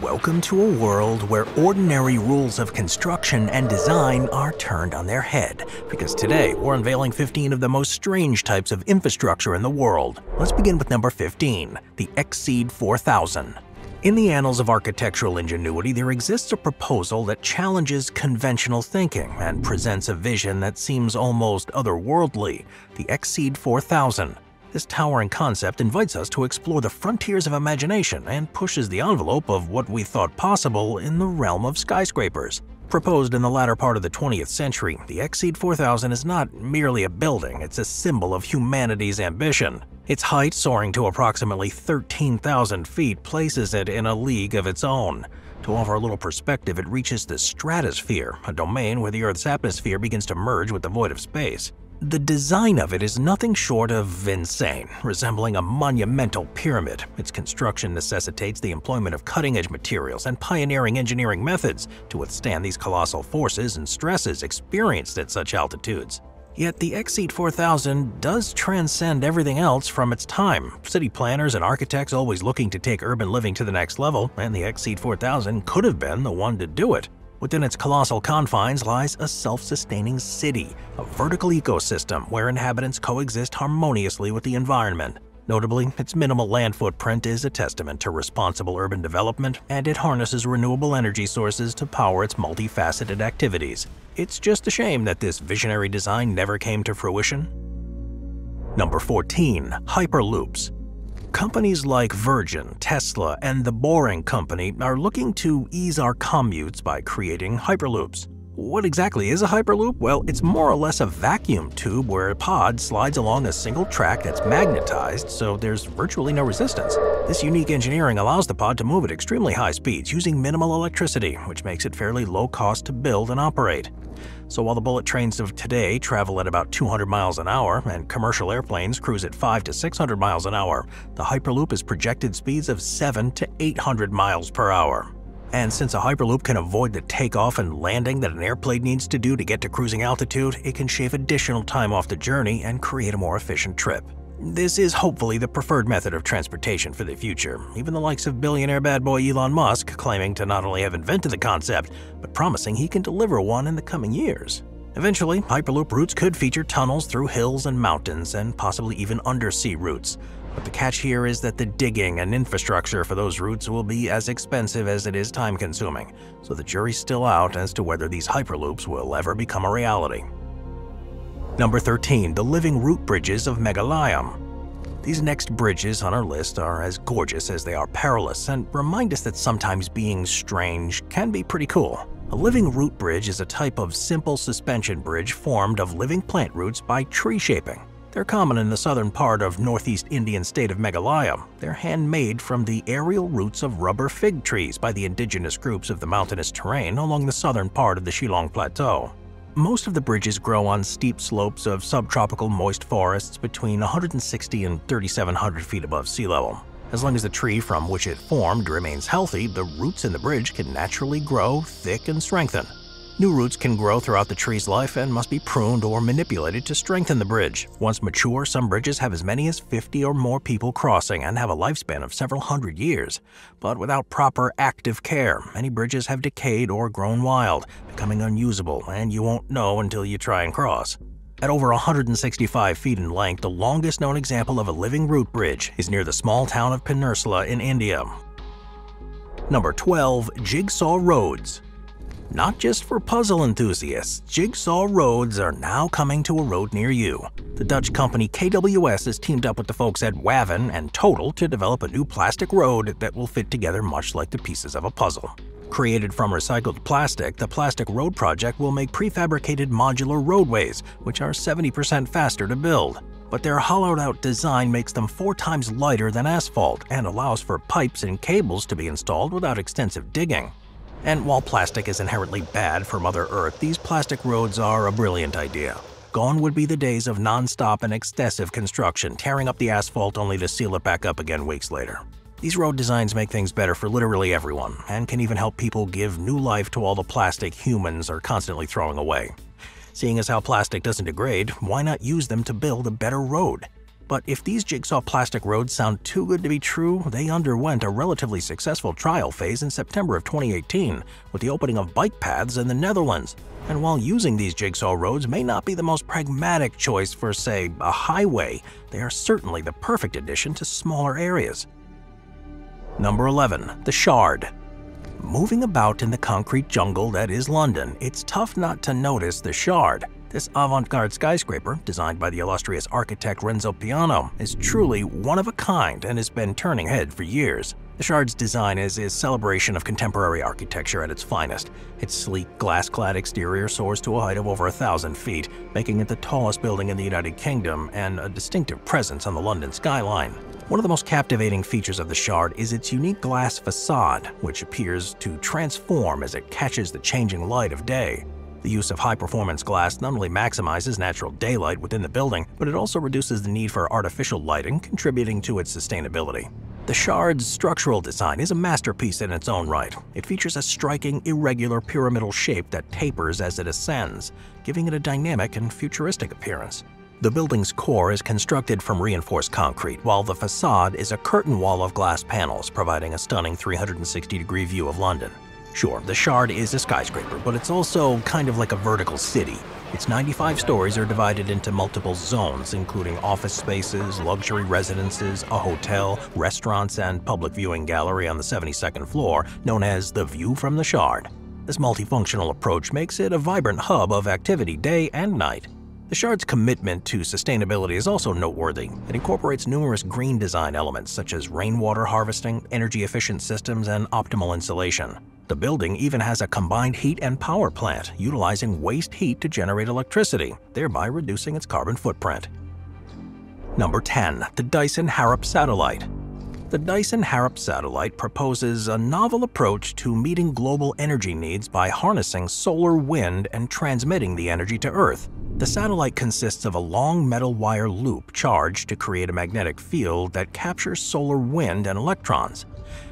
Welcome to a world where ordinary rules of construction and design are turned on their head. Because today, we're unveiling 15 of the most strange types of infrastructure in the world. Let's begin with number 15, the X-Seed 4000. In the annals of architectural ingenuity, there exists a proposal that challenges conventional thinking and presents a vision that seems almost otherworldly, the X-Seed 4000. This towering concept invites us to explore the frontiers of imagination and pushes the envelope of what we thought possible in the realm of skyscrapers. Proposed in the latter part of the 20th century, the X-Seed 4000 is not merely a building, it's a symbol of humanity's ambition. Its height, soaring to approximately 13,000 feet, places it in a league of its own. To offer a little perspective, it reaches the stratosphere, a domain where the Earth's atmosphere begins to merge with the void of space. The design of it is nothing short of insane, resembling a monumental pyramid. Its construction necessitates the employment of cutting-edge materials and pioneering engineering methods to withstand these colossal forces and stresses experienced at such altitudes. Yet the X-Seed 4000 does transcend everything else from its time. City planners and architects always looking to take urban living to the next level, and the X-Seed 4000 could have been the one to do it. Within its colossal confines lies a self-sustaining city, a vertical ecosystem where inhabitants coexist harmoniously with the environment. Notably, its minimal land footprint is a testament to responsible urban development, and it harnesses renewable energy sources to power its multifaceted activities. It's just a shame that this visionary design never came to fruition. Number 14. Hyperloops Companies like Virgin, Tesla, and The Boring Company are looking to ease our commutes by creating hyperloops. What exactly is a hyperloop? Well, it's more or less a vacuum tube where a pod slides along a single track that's magnetized, so there's virtually no resistance. This unique engineering allows the pod to move at extremely high speeds using minimal electricity, which makes it fairly low cost to build and operate. So while the bullet trains of today travel at about 200 miles an hour and commercial airplanes cruise at 5 to 600 miles an hour, the Hyperloop has projected speeds of 7 to 800 miles per hour. And since a Hyperloop can avoid the takeoff and landing that an airplane needs to do to get to cruising altitude, it can shave additional time off the journey and create a more efficient trip. This is hopefully the preferred method of transportation for the future, even the likes of billionaire bad boy Elon Musk claiming to not only have invented the concept, but promising he can deliver one in the coming years. Eventually, Hyperloop routes could feature tunnels through hills and mountains, and possibly even undersea routes, but the catch here is that the digging and infrastructure for those routes will be as expensive as it is time-consuming, so the jury's still out as to whether these hyperloops will ever become a reality. Number 13. The Living Root Bridges of Meghalaya These next bridges on our list are as gorgeous as they are perilous and remind us that sometimes being strange can be pretty cool. A living root bridge is a type of simple suspension bridge formed of living plant roots by tree shaping. They're common in the southern part of northeast Indian state of Meghalaya. They're handmade from the aerial roots of rubber fig trees by the indigenous groups of the mountainous terrain along the southern part of the Shillong Plateau. Most of the bridges grow on steep slopes of subtropical moist forests between 160 and 3,700 feet above sea level. As long as the tree from which it formed remains healthy, the roots in the bridge can naturally grow thick and strengthen. New roots can grow throughout the tree's life and must be pruned or manipulated to strengthen the bridge. Once mature, some bridges have as many as 50 or more people crossing and have a lifespan of several hundred years. But without proper active care, many bridges have decayed or grown wild, becoming unusable, and you won't know until you try and cross. At over 165 feet in length, the longest known example of a living root bridge is near the small town of Pynursla in India. Number 12. Jigsaw Roads not just for puzzle enthusiasts, jigsaw roads are now coming to a road near you. The Dutch company KWS has teamed up with the folks at Wavin and Total to develop a new plastic road that will fit together much like the pieces of a puzzle. Created from recycled plastic, the Plastic Road Project will make prefabricated modular roadways, which are 70% faster to build. But their hollowed-out design makes them four times lighter than asphalt and allows for pipes and cables to be installed without extensive digging. And while plastic is inherently bad for Mother Earth, these plastic roads are a brilliant idea. Gone would be the days of non-stop and excessive construction, tearing up the asphalt only to seal it back up again weeks later. These road designs make things better for literally everyone, and can even help people give new life to all the plastic humans are constantly throwing away. Seeing as how plastic doesn't degrade, why not use them to build a better road? But if these jigsaw plastic roads sound too good to be true, they underwent a relatively successful trial phase in September of 2018 with the opening of bike paths in the Netherlands. And while using these jigsaw roads may not be the most pragmatic choice for, say, a highway, they are certainly the perfect addition to smaller areas. Number 11. The Shard Moving about in the concrete jungle that is London, it's tough not to notice the Shard. This avant-garde skyscraper, designed by the illustrious architect Renzo Piano, is truly one of a kind and has been turning head for years. The Shard's design is a celebration of contemporary architecture at its finest. Its sleek, glass-clad exterior soars to a height of over a thousand feet, making it the tallest building in the United Kingdom and a distinctive presence on the London skyline. One of the most captivating features of the Shard is its unique glass facade, which appears to transform as it catches the changing light of day. The use of high-performance glass not only maximizes natural daylight within the building, but it also reduces the need for artificial lighting, contributing to its sustainability. The Shard's structural design is a masterpiece in its own right. It features a striking, irregular pyramidal shape that tapers as it ascends, giving it a dynamic and futuristic appearance. The building's core is constructed from reinforced concrete, while the facade is a curtain wall of glass panels, providing a stunning 360-degree view of London. Sure, the Shard is a skyscraper, but it's also kind of like a vertical city. Its 95 stories are divided into multiple zones, including office spaces, luxury residences, a hotel, restaurants, and public viewing gallery on the 72nd floor, known as the View from the Shard. This multifunctional approach makes it a vibrant hub of activity day and night. The Shard's commitment to sustainability is also noteworthy. It incorporates numerous green design elements such as rainwater harvesting, energy-efficient systems, and optimal insulation. The building even has a combined heat and power plant, utilizing waste heat to generate electricity, thereby reducing its carbon footprint. Number 10. The Dyson Harrop Satellite The Dyson Harrop Satellite proposes a novel approach to meeting global energy needs by harnessing solar wind and transmitting the energy to Earth. The satellite consists of a long metal wire loop charged to create a magnetic field that captures solar wind and electrons.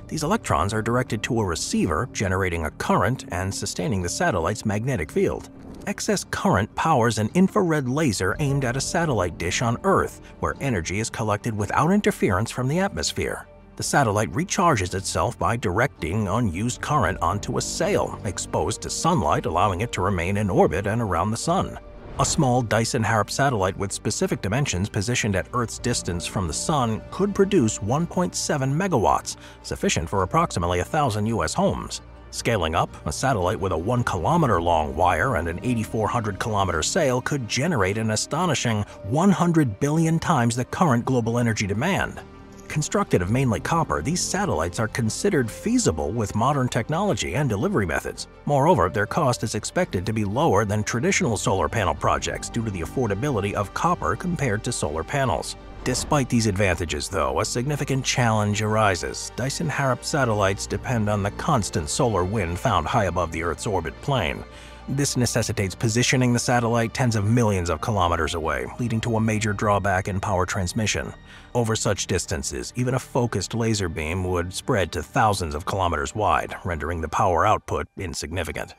These electrons are directed to a receiver, generating a current and sustaining the satellite's magnetic field. Excess current powers an infrared laser aimed at a satellite dish on Earth, where energy is collected without interference from the atmosphere. The satellite recharges itself by directing unused current onto a sail, exposed to sunlight, allowing it to remain in orbit and around the Sun. A small Dyson Harrop satellite with specific dimensions positioned at Earth's distance from the Sun could produce 1.7 megawatts, sufficient for approximately 1,000 US homes. Scaling up, a satellite with a 1 kilometer long wire and an 8,400 kilometer sail could generate an astonishing 100 billion times the current global energy demand. Constructed of mainly copper, these satellites are considered feasible with modern technology and delivery methods. Moreover, their cost is expected to be lower than traditional solar panel projects due to the affordability of copper compared to solar panels. Despite these advantages, though, a significant challenge arises. Dyson Harrop satellites depend on the constant solar wind found high above the Earth's orbit plane. This necessitates positioning the satellite tens of millions of kilometers away, leading to a major drawback in power transmission. Over such distances, even a focused laser beam would spread to thousands of kilometers wide, rendering the power output insignificant.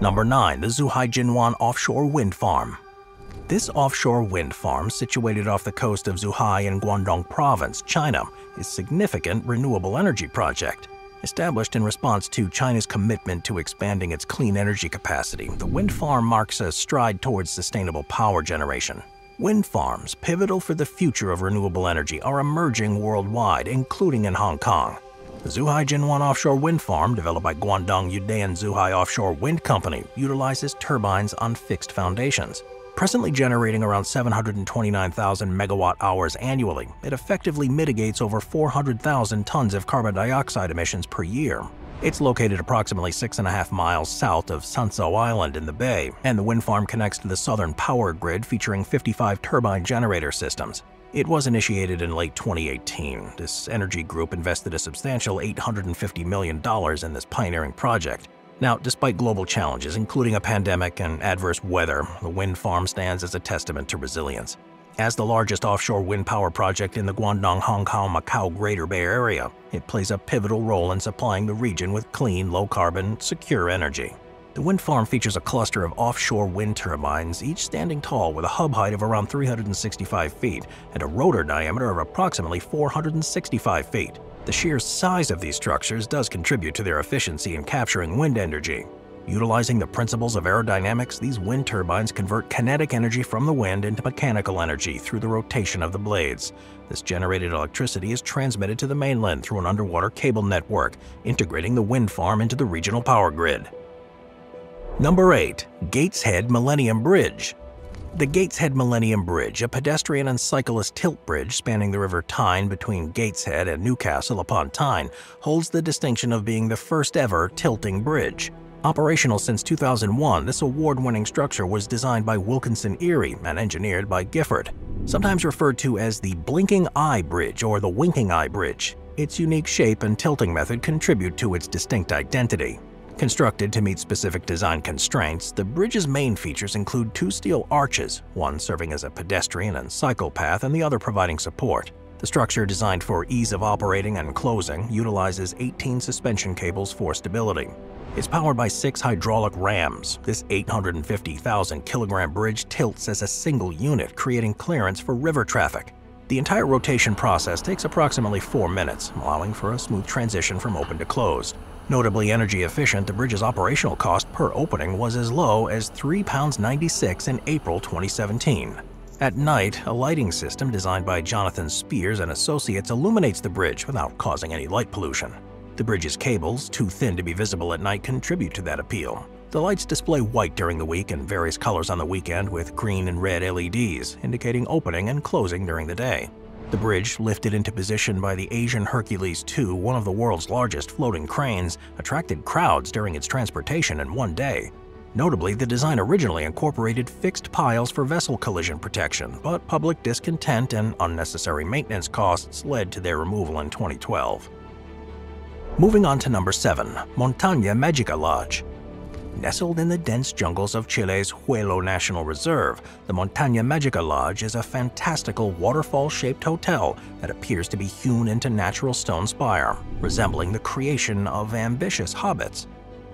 Number 9. The Zhuhai Jinwan Offshore Wind Farm This offshore wind farm, situated off the coast of Zhuhai in Guangdong Province, China, is a significant renewable energy project. Established in response to China's commitment to expanding its clean energy capacity, the wind farm marks a stride towards sustainable power generation. Wind farms, pivotal for the future of renewable energy, are emerging worldwide, including in Hong Kong. The Zhuhai Jinwan offshore wind farm, developed by Guangdong Yudean Zhuhai Offshore Wind Company, utilizes turbines on fixed foundations. Presently generating around 729,000 megawatt hours annually, it effectively mitigates over 400,000 tons of carbon dioxide emissions per year. It's located approximately six and a half miles south of Sanzhou Island in the bay, and the wind farm connects to the southern power grid featuring 55 turbine generator systems. It was initiated in late 2018. This energy group invested a substantial $850 million in this pioneering project. Now, despite global challenges, including a pandemic and adverse weather, the wind farm stands as a testament to resilience. As the largest offshore wind power project in the Guangdong, Hong Kong, Macau Greater Bay Area, it plays a pivotal role in supplying the region with clean, low-carbon, secure energy. The The wind farm features a cluster of offshore wind turbines, each standing tall with a hub height of around 365 feet and a rotor diameter of approximately 465 feet. The sheer size of these structures does contribute to their efficiency in capturing wind energy. Utilizing the principles of aerodynamics, these wind turbines convert kinetic energy from the wind into mechanical energy through the rotation of the blades. This generated electricity is transmitted to the mainland through an underwater cable network, integrating the wind farm into the regional power grid. Number 8. Gateshead Millennium Bridge the Gateshead Millennium Bridge, a pedestrian and cyclist tilt bridge spanning the River Tyne between Gateshead and Newcastle upon Tyne, holds the distinction of being the first ever tilting bridge. Operational since 2001, this award-winning structure was designed by Wilkinson Eyre and engineered by Gifford. Sometimes referred to as the Blinking Eye Bridge or the Winking Eye Bridge, its unique shape and tilting method contribute to its distinct identity. Constructed to meet specific design constraints, the bridge's main features include two steel arches, one serving as a pedestrian and cycle path and the other providing support. The structure, designed for ease of operating and closing, utilizes 18 suspension cables for stability. It's powered by six hydraulic rams. This 850,000 kilogram bridge tilts as a single unit, creating clearance for river traffic. The entire rotation process takes approximately four minutes, allowing for a smooth transition from open to closed. Notably energy efficient, the bridge's operational cost per opening was as low as £3.96 in April 2017. At night, a lighting system designed by Jonathan Speirs and Associates illuminates the bridge without causing any light pollution. The bridge's cables, too thin to be visible at night, contribute to that appeal. The lights display white during the week and various colors on the weekend with green and red LEDs, indicating opening and closing during the day. The bridge, lifted into position by the Asian Hercules II, one of the world's largest floating cranes, attracted crowds during its transportation in one day. Notably, the design originally incorporated fixed piles for vessel collision protection, but public discontent and unnecessary maintenance costs led to their removal in 2012. Moving on to number 7, Montaña Magica Lodge. Nestled in the dense jungles of Chile's Huilo National Reserve, the Montaña Magica Lodge is a fantastical waterfall-shaped hotel that appears to be hewn into natural stone spire, resembling the creation of ambitious hobbits.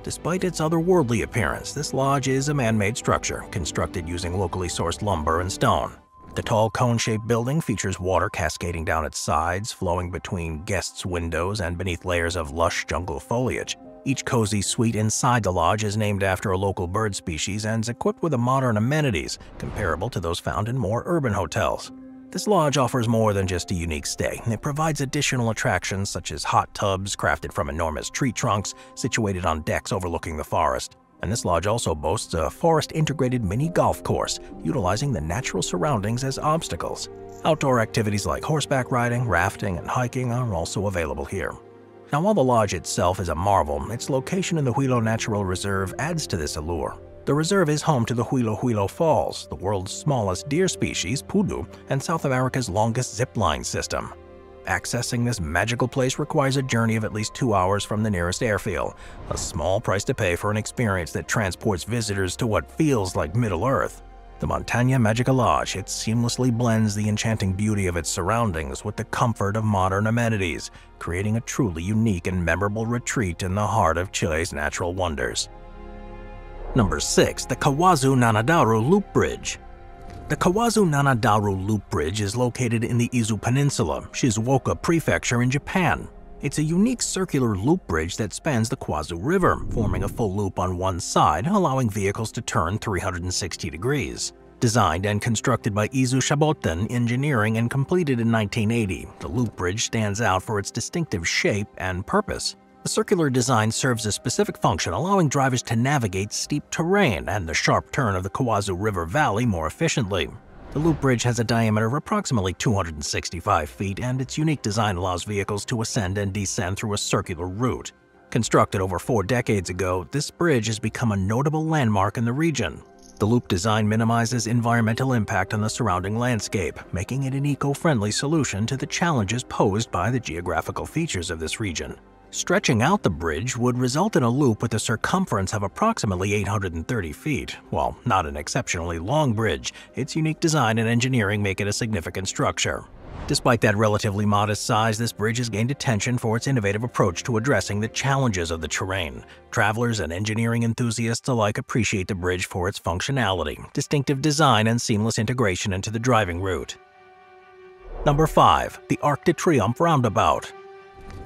Despite its otherworldly appearance, this lodge is a man-made structure constructed using locally sourced lumber and stone. The tall cone-shaped building features water cascading down its sides, flowing between guests' windows and beneath layers of lush jungle foliage. Each cozy suite inside the lodge is named after a local bird species and is equipped with modern amenities comparable to those found in more urban hotels. This lodge offers more than just a unique stay. It provides additional attractions such as hot tubs crafted from enormous tree trunks situated on decks overlooking the forest, and this lodge also boasts a forest-integrated mini golf course, utilizing the natural surroundings as obstacles. Outdoor activities like horseback riding, rafting, and hiking are also available here. Now, while the lodge itself is a marvel, its location in the Huilo Natural Reserve adds to this allure. The reserve is home to the Huilo Huilo Falls, the world's smallest deer species, pudu, and South America's longest zip line system. Accessing this magical place requires a journey of at least two hours from the nearest airfield, a small price to pay for an experience that transports visitors to what feels like Middle-earth. The Montaña Magica Lodge, it seamlessly blends the enchanting beauty of its surroundings with the comfort of modern amenities, creating a truly unique and memorable retreat in the heart of Chile's natural wonders. Number 6. The Kawazu Nanadaru Loop Bridge the Kawazu Nanadaru Loop Bridge is located in the Izu Peninsula, Shizuoka Prefecture in Japan. It's a unique circular loop bridge that spans the Kawazu River, forming a full loop on one side, allowing vehicles to turn 360 degrees. Designed and constructed by Izu Shaboten Engineering and completed in 1980, the loop bridge stands out for its distinctive shape and purpose. The circular design serves a specific function, allowing drivers to navigate steep terrain and the sharp turn of the Kawazu River Valley more efficiently. The loop bridge has a diameter of approximately 265 feet, and its unique design allows vehicles to ascend and descend through a circular route. Constructed over four decades ago, this bridge has become a notable landmark in the region. The loop design minimizes environmental impact on the surrounding landscape, making it an eco-friendly solution to the challenges posed by the geographical features of this region. Stretching out the bridge would result in a loop with a circumference of approximately 830 feet. While not an exceptionally long bridge, its unique design and engineering make it a significant structure. Despite that relatively modest size, this bridge has gained attention for its innovative approach to addressing the challenges of the terrain. Travelers and engineering enthusiasts alike appreciate the bridge for its functionality, distinctive design, and seamless integration into the driving route. Number 5. The Arc de Triomphe Roundabout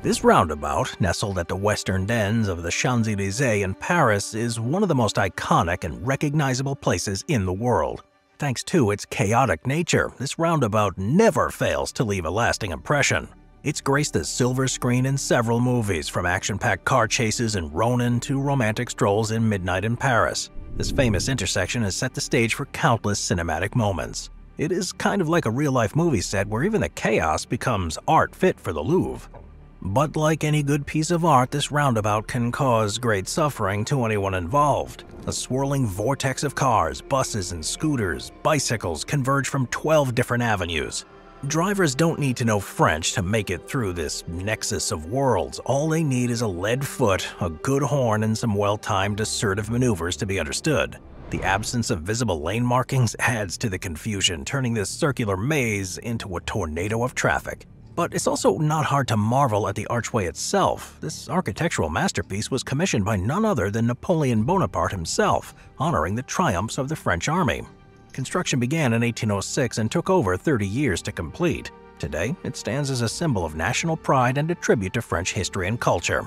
this roundabout, nestled at the western ends of the Champs-Élysées in Paris, is one of the most iconic and recognizable places in the world. Thanks to its chaotic nature, this roundabout never fails to leave a lasting impression. It's graced the silver screen in several movies, from action-packed car chases in Ronin to romantic strolls in Midnight in Paris. This famous intersection has set the stage for countless cinematic moments. It is kind of like a real-life movie set where even the chaos becomes art fit for the Louvre. But like any good piece of art, this roundabout can cause great suffering to anyone involved. A swirling vortex of cars, buses, and scooters, bicycles converge from 12 different avenues. Drivers don't need to know French to make it through this nexus of worlds. All they need is a lead foot, a good horn, and some well-timed assertive maneuvers to be understood. The absence of visible lane markings adds to the confusion, turning this circular maze into a tornado of traffic. But it's also not hard to marvel at the archway itself. This architectural masterpiece was commissioned by none other than Napoleon Bonaparte himself, honoring the triumphs of the French army. Construction began in 1806 and took over 30 years to complete. Today, it stands as a symbol of national pride and a tribute to French history and culture.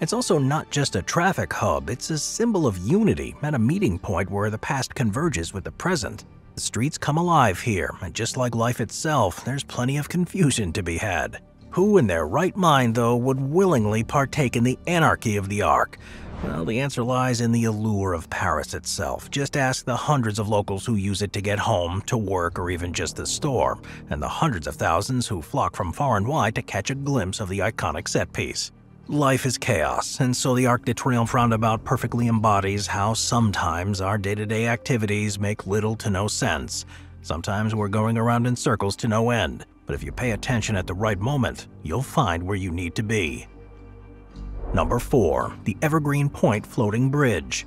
It's also not just a traffic hub, it's a symbol of unity and a meeting point where the past converges with the present. The streets come alive here, and just like life itself, there's plenty of confusion to be had. Who in their right mind, though, would willingly partake in the anarchy of the Arc? Well, the answer lies in the allure of Paris itself. Just ask the hundreds of locals who use it to get home, to work, or even just the store, and the hundreds of thousands who flock from far and wide to catch a glimpse of the iconic set piece. Life is chaos, and so the Arc de Triomphe roundabout perfectly embodies how sometimes our day-to-day activities make little to no sense. Sometimes we're going around in circles to no end, but if you pay attention at the right moment, you'll find where you need to be. Number 4. The Evergreen Point Floating Bridge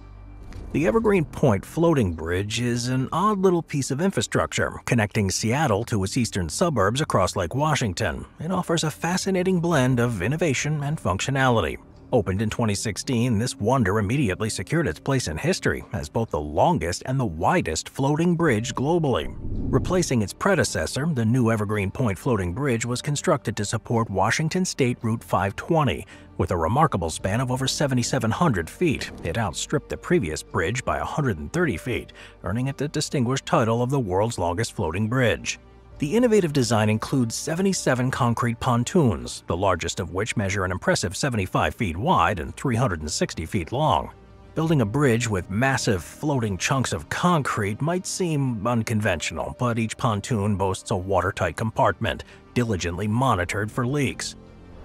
the Evergreen Point Floating Bridge is an odd little piece of infrastructure connecting Seattle to its eastern suburbs across Lake Washington. It offers a fascinating blend of innovation and functionality. Opened in 2016, this wonder immediately secured its place in history as both the longest and the widest floating bridge globally. Replacing its predecessor, the new Evergreen Point Floating Bridge was constructed to support Washington State Route 520. With a remarkable span of over 7,700 feet, it outstripped the previous bridge by 130 feet, earning it the distinguished title of the world's longest floating bridge. The innovative design includes 77 concrete pontoons, the largest of which measure an impressive 75 feet wide and 360 feet long. Building a bridge with massive floating chunks of concrete might seem unconventional, but each pontoon boasts a watertight compartment, diligently monitored for leaks.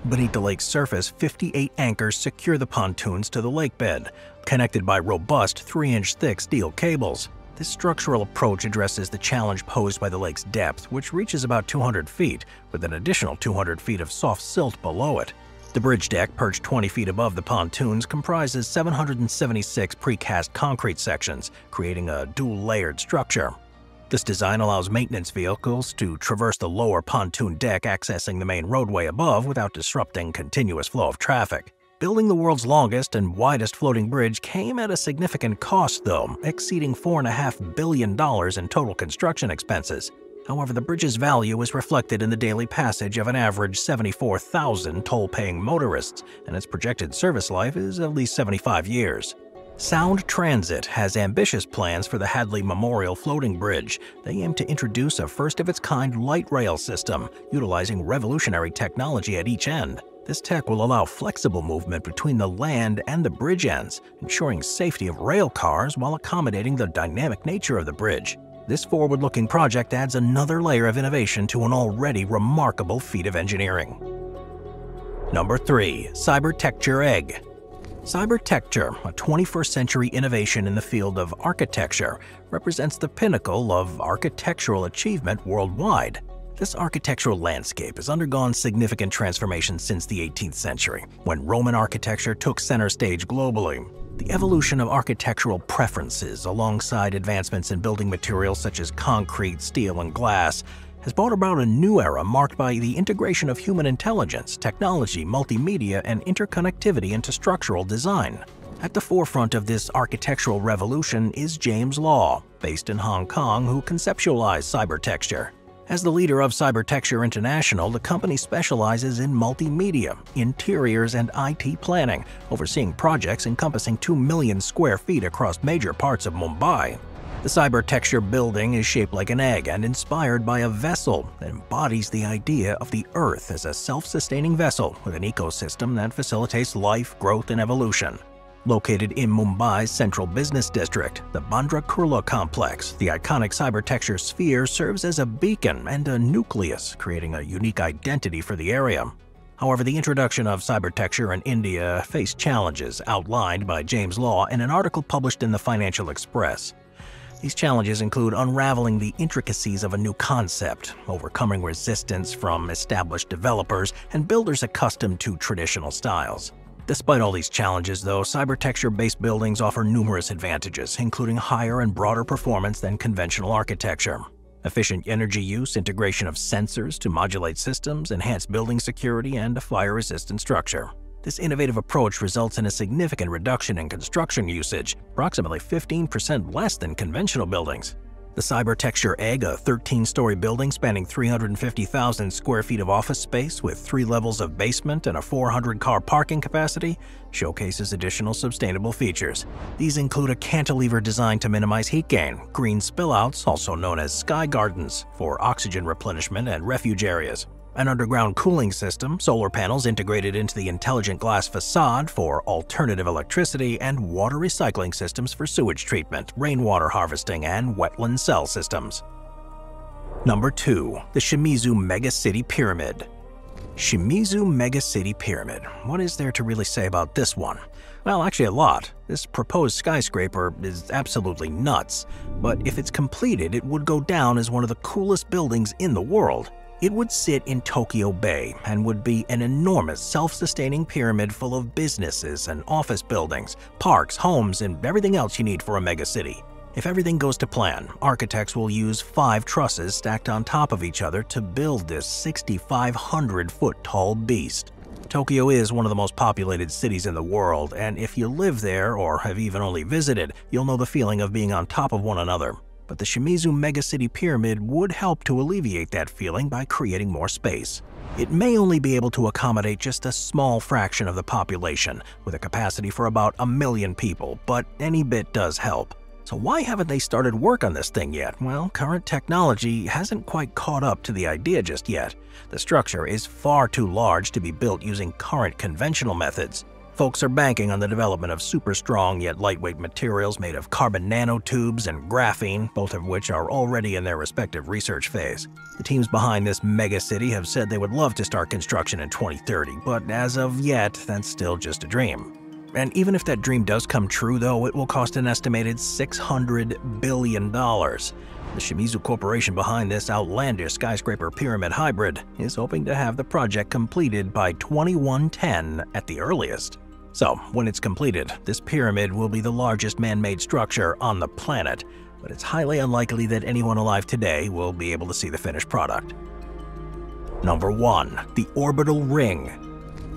Beneath the lake's surface, 58 anchors secure the pontoons to the lake bed, connected by robust 3-inch thick steel cables. This structural approach addresses the challenge posed by the lake's depth, which reaches about 200 feet, with an additional 200 feet of soft silt below it. The bridge deck, perched 20 feet above the pontoons, comprises 776 precast concrete sections, creating a dual-layered structure. This design allows maintenance vehicles to traverse the lower pontoon deck accessing the main roadway above without disrupting continuous flow of traffic. Building the world's longest and widest floating bridge came at a significant cost though, exceeding $4.5 billion in total construction expenses. However, the bridge's value is reflected in the daily passage of an average 74,000 toll-paying motorists, and its projected service life is at least 75 years. Sound Transit has ambitious plans for the Hadley Memorial Floating Bridge. They aim to introduce a first-of-its-kind light rail system, utilizing revolutionary technology at each end. This tech will allow flexible movement between the land and the bridge ends, ensuring safety of rail cars while accommodating the dynamic nature of the bridge. This forward-looking project adds another layer of innovation to an already remarkable feat of engineering. Number 3. Cyber Cybertecture Egg Cybertecture, a 21st century innovation in the field of architecture, represents the pinnacle of architectural achievement worldwide. This architectural landscape has undergone significant transformation since the 18th century, when Roman architecture took center stage globally. The evolution of architectural preferences alongside advancements in building materials such as concrete, steel, and glass has brought about a new era marked by the integration of human intelligence, technology, multimedia, and interconnectivity into structural design. At the forefront of this architectural revolution is James Law, based in Hong Kong, who conceptualized cybertecture. As the leader of Cybertecture International, the company specializes in multimedia, interiors, and IT planning, overseeing projects encompassing 2 million square feet across major parts of Mumbai. The Cybertecture building is shaped like an egg and inspired by a vessel that embodies the idea of the Earth as a self-sustaining vessel with an ecosystem that facilitates life, growth, and evolution. Located in Mumbai's central business district, the Bandra Kurla complex, the iconic Cybertecture sphere serves as a beacon and a nucleus, creating a unique identity for the area. However, the introduction of Cybertecture in India faced challenges outlined by James Law in an article published in the Financial Express. These challenges include unraveling the intricacies of a new concept, overcoming resistance from established developers and builders accustomed to traditional styles. Despite all these challenges, though, cybertecture-based buildings offer numerous advantages, including higher and broader performance than conventional architecture. Efficient energy use, integration of sensors to modulate systems, enhanced building security, and a fire-resistant structure. This innovative approach results in a significant reduction in construction usage, approximately 15% less than conventional buildings. The Cybertecture Egg, a 13-story building spanning 350,000 square feet of office space with three levels of basement and a 400-car parking capacity, showcases additional sustainable features. These include a cantilever designed to minimize heat gain, green spillouts, also known as sky gardens, for oxygen replenishment and refuge areas, an underground cooling system, solar panels integrated into the intelligent glass facade for alternative electricity, and water recycling systems for sewage treatment, rainwater harvesting, and wetland cell systems. Number 2. The Shimizu Mega City Pyramid Shimizu Mega City Pyramid. What is there to really say about this one? Well, actually a lot. This proposed skyscraper is absolutely nuts, but if it's completed, it would go down as one of the coolest buildings in the world. It would sit in Tokyo Bay and would be an enormous self-sustaining pyramid full of businesses and office buildings, parks, homes, and everything else you need for a megacity. If everything goes to plan, architects will use five trusses stacked on top of each other to build this 6,500-foot tall beast. Tokyo is one of the most populated cities in the world, and if you live there or have even only visited, you'll know the feeling of being on top of one another but the Shimizu Megacity Pyramid would help to alleviate that feeling by creating more space. It may only be able to accommodate just a small fraction of the population, with a capacity for about a million people, but any bit does help. So why haven't they started work on this thing yet? Well, current technology hasn't quite caught up to the idea just yet. The structure is far too large to be built using current conventional methods. Folks are banking on the development of super strong yet lightweight materials made of carbon nanotubes and graphene, both of which are already in their respective research phase. The teams behind this mega city have said they would love to start construction in 2030, but as of yet, that's still just a dream. And even if that dream does come true, though, it will cost an estimated $600 billion. The Shimizu Corporation behind this outlandish skyscraper pyramid hybrid is hoping to have the project completed by 2110 at the earliest. So, when it's completed, this pyramid will be the largest man-made structure on the planet, but it's highly unlikely that anyone alive today will be able to see the finished product. Number 1. The Orbital Ring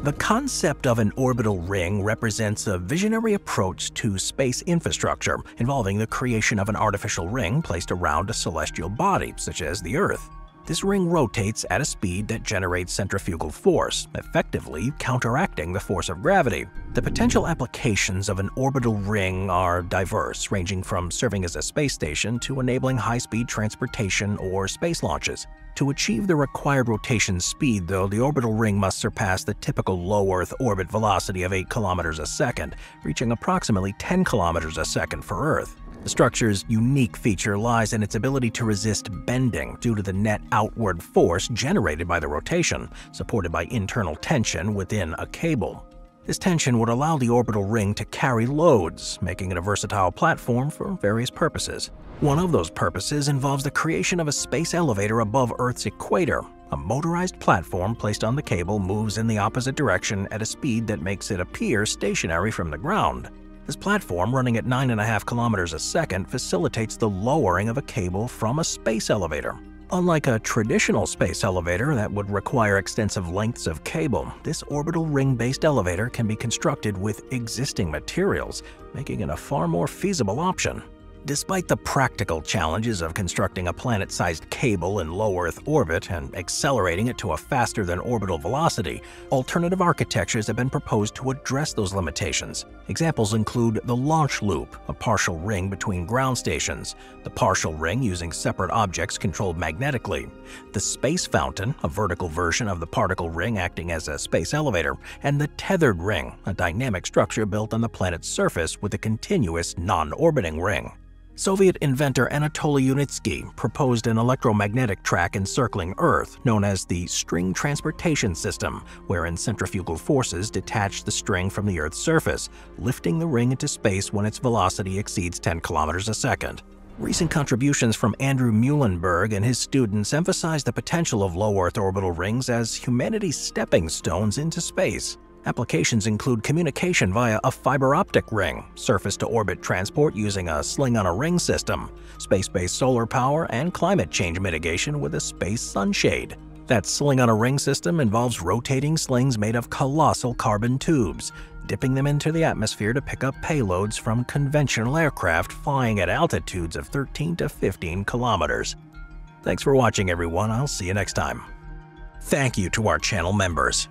The concept of an orbital ring represents a visionary approach to space infrastructure involving the creation of an artificial ring placed around a celestial body, such as the Earth. This ring rotates at a speed that generates centrifugal force, effectively counteracting the force of gravity. The potential applications of an orbital ring are diverse, ranging from serving as a space station to enabling high-speed transportation or space launches. To achieve the required rotation speed, though, the orbital ring must surpass the typical low Earth orbit velocity of 8 kilometers a second, reaching approximately 10 kilometers a second for Earth. The structure's unique feature lies in its ability to resist bending due to the net outward force generated by the rotation, supported by internal tension within a cable. This tension would allow the orbital ring to carry loads, making it a versatile platform for various purposes. One of those purposes involves the creation of a space elevator above Earth's equator. A motorized platform placed on the cable moves in the opposite direction at a speed that makes it appear stationary from the ground. This platform, running at 9.5 kilometers a second, facilitates the lowering of a cable from a space elevator. Unlike a traditional space elevator that would require extensive lengths of cable, this orbital ring-based elevator can be constructed with existing materials, making it a far more feasible option. Despite the practical challenges of constructing a planet-sized cable in low Earth orbit and accelerating it to a faster-than-orbital velocity, alternative architectures have been proposed to address those limitations. Examples include the launch loop, a partial ring between ground stations, the partial ring using separate objects controlled magnetically, the space fountain, a vertical version of the partial ring acting as a space elevator, and the tethered ring, a dynamic structure built on the planet's surface with a continuous non-orbiting ring. Soviet inventor Anatoly Yunitsky proposed an electromagnetic track encircling Earth known as the String Transportation System, wherein centrifugal forces detach the string from the Earth's surface, lifting the ring into space when its velocity exceeds 10 kilometers a second. Recent contributions from Andrew Meulenberg and his students emphasize the potential of low Earth orbital rings as humanity's stepping stones into space. Applications include communication via a fiber optic ring, surface-to-orbit transport using a sling-on-a-ring system, space-based solar power, and climate change mitigation with a space sunshade. That sling-on-a-ring system involves rotating slings made of colossal carbon tubes, dipping them into the atmosphere to pick up payloads from conventional aircraft flying at altitudes of 13 to 15 kilometers. Thanks for watching everyone, I'll see you next time. Thank you to our channel members.